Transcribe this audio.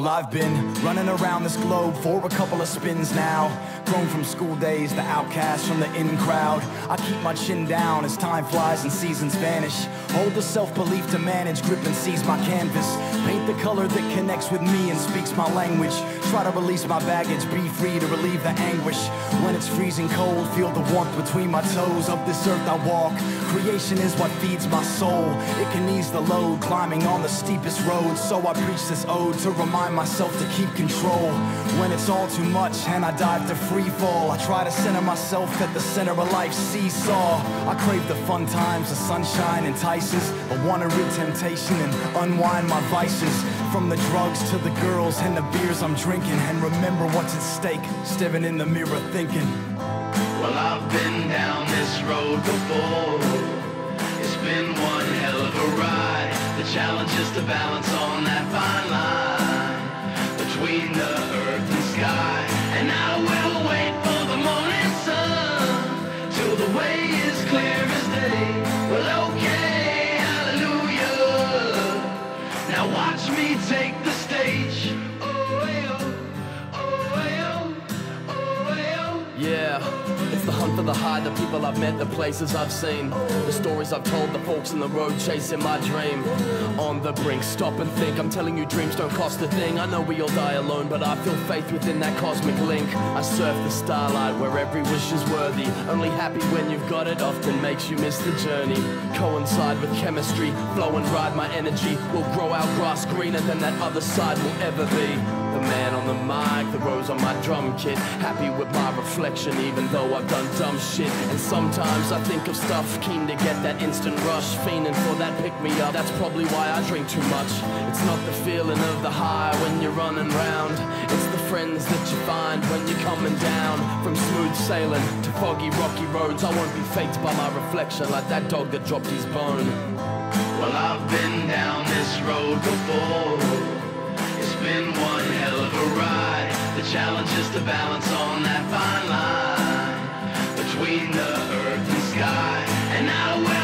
Well, I've been running around this globe for a couple of spins now. Grown from school days, the outcast from the in crowd. I keep my chin down as time flies and seasons vanish. Hold the self belief to manage, grip and seize my canvas. Paint the color that connects with me and speaks my language. Try to release my baggage, be free to relieve the anguish. When it's freezing cold, feel the warmth between my toes. Of this earth I walk. Creation is what feeds my soul. It can ease the load, climbing on the steepest road. So I preach this ode to remind remind myself to keep control. When it's all too much and I dive to free fall I try to center myself at the center of life's seesaw. I crave the fun times, the sunshine entices I wanna rid temptation and unwind my vices. From the drugs to the girls and the beers I'm drinking And remember what's at stake, staring in the mirror thinking. Well I've been down this road before. It's been one hell of a ride. The challenge is to balance on that fine line between the earth and sky. And I will wait for the morning sun till the way is clear as day. Well, okay, hallelujah. Now watch me take the high, the people I've met, the places I've seen. The stories I've told, the folks in the road chasing my dream. On the brink, stop and think. I'm telling you, dreams don't cost a thing. I know we all die alone, but I feel faith within that cosmic link. I surf the starlight where every wish is worthy. Only happy when you've got it often makes you miss the journey. Coincide with chemistry, flow and ride my energy. We'll grow our grass greener than that other side will ever be. The man on the mic, the rose on my drum kit. Happy with my reflection, even though I've done dumb shit. And sometimes I think of stuff, keen to get that instant rush. Fiending for that pick me up, that's probably why I drink too much. It's not the feeling of the high when you're running round. It's the friends that you find when you're coming down. From smooth sailing to foggy, rocky roads, I won't be faked by my reflection like that dog that dropped his bone. Well, I've been down this road before been one hell of a ride. The challenge is to balance on that fine line between the earth and sky. And I will.